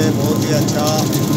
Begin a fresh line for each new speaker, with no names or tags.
बहुत ही अच्छा